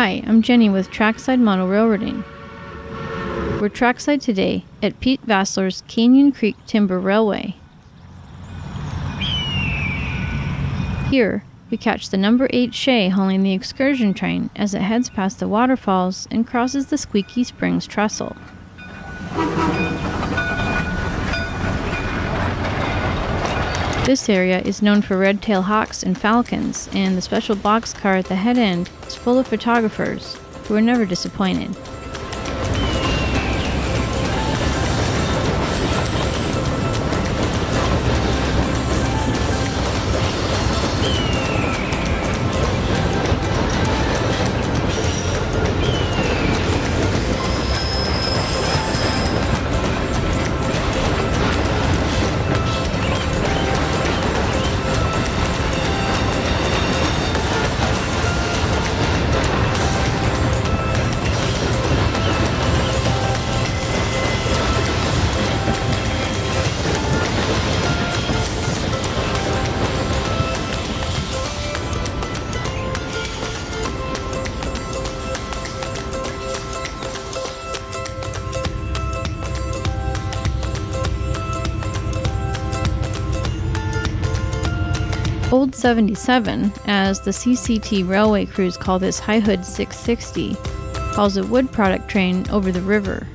Hi, I'm Jenny with Trackside Model Railroading. We're trackside today at Pete Vassler's Canyon Creek Timber Railway. Here, we catch the number 8 Shay hauling the excursion train as it heads past the waterfalls and crosses the Squeaky Springs trestle. This area is known for red-tailed hawks and falcons, and the special boxcar at the head end is full of photographers who are never disappointed. Old 77, as the CCT railway crews call this High Hood 660, hauls a wood product train over the river.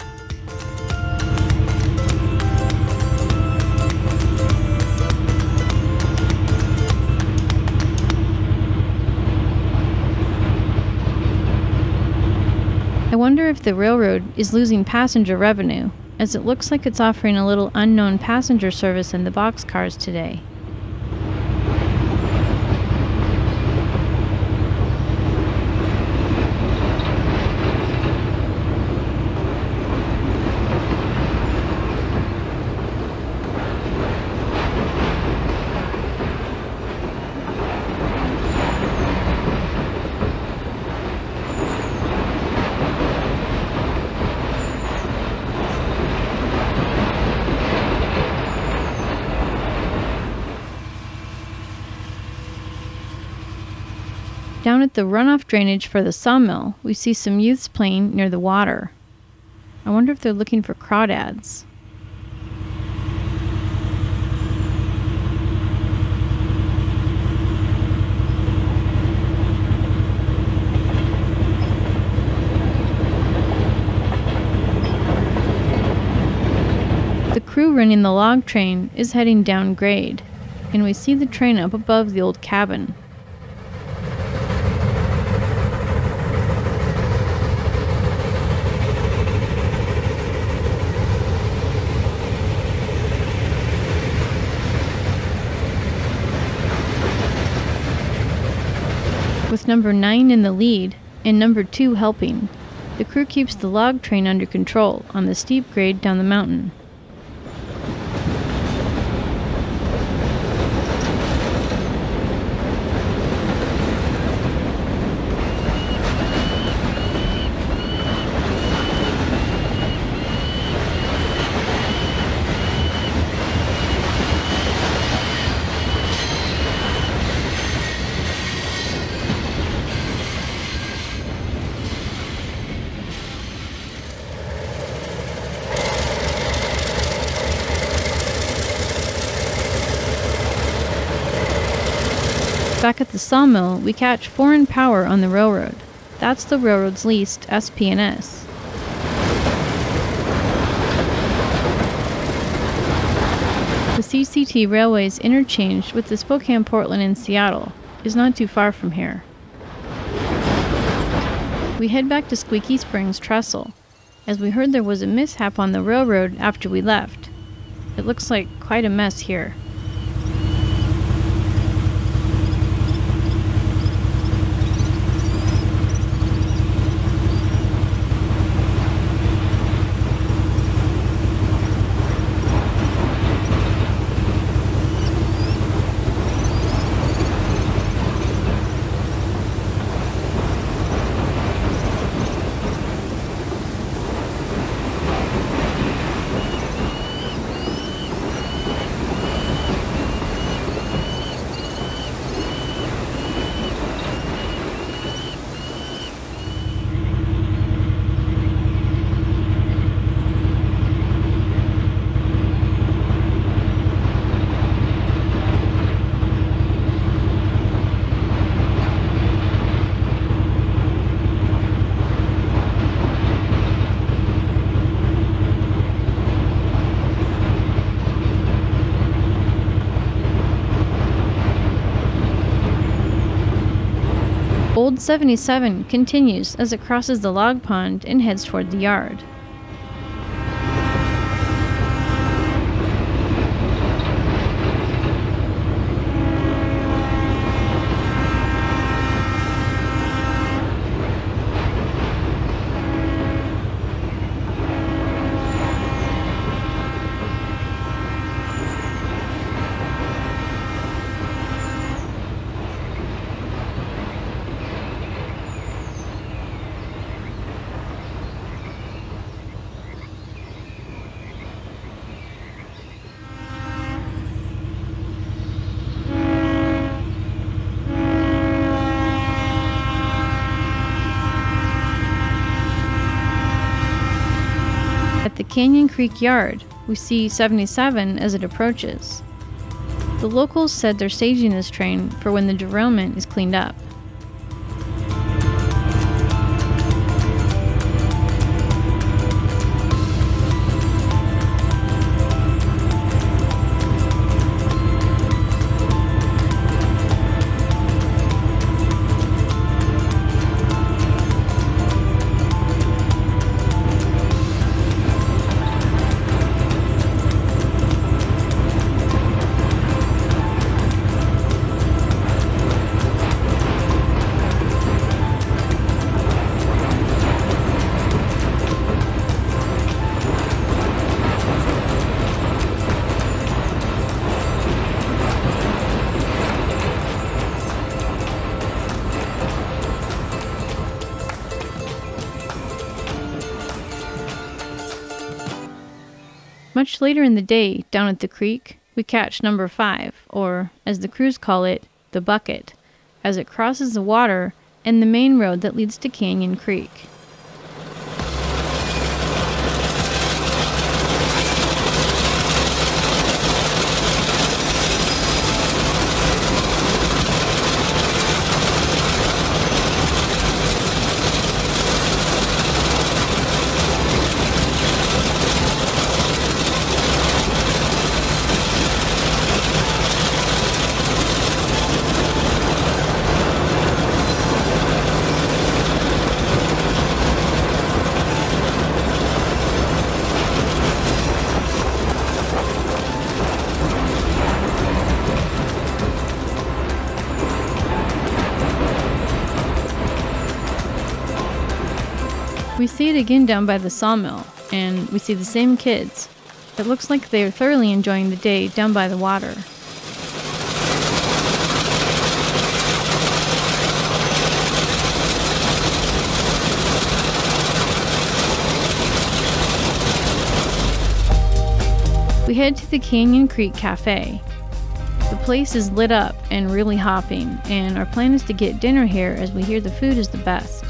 I wonder if the railroad is losing passenger revenue, as it looks like it's offering a little unknown passenger service in the boxcars today. At the runoff drainage for the sawmill, we see some youths playing near the water. I wonder if they're looking for crawdads. The crew running the log train is heading down grade, and we see the train up above the old cabin. With number 9 in the lead and number 2 helping, the crew keeps the log train under control on the steep grade down the mountain. Back at the sawmill, we catch foreign power on the railroad. That's the railroad's leased SP&S. The CCT Railway's interchange with the Spokane, Portland, and Seattle is not too far from here. We head back to Squeaky Springs Trestle, as we heard there was a mishap on the railroad after we left. It looks like quite a mess here. 77 continues as it crosses the log pond and heads toward the yard. Canyon Creek Yard, we see 77 as it approaches. The locals said they're staging this train for when the derailment is cleaned up. Much later in the day, down at the creek, we catch number five, or as the crews call it, the bucket, as it crosses the water and the main road that leads to Canyon Creek. We see it again down by the sawmill, and we see the same kids. It looks like they are thoroughly enjoying the day down by the water. We head to the Canyon Creek Cafe. The place is lit up and really hopping, and our plan is to get dinner here as we hear the food is the best.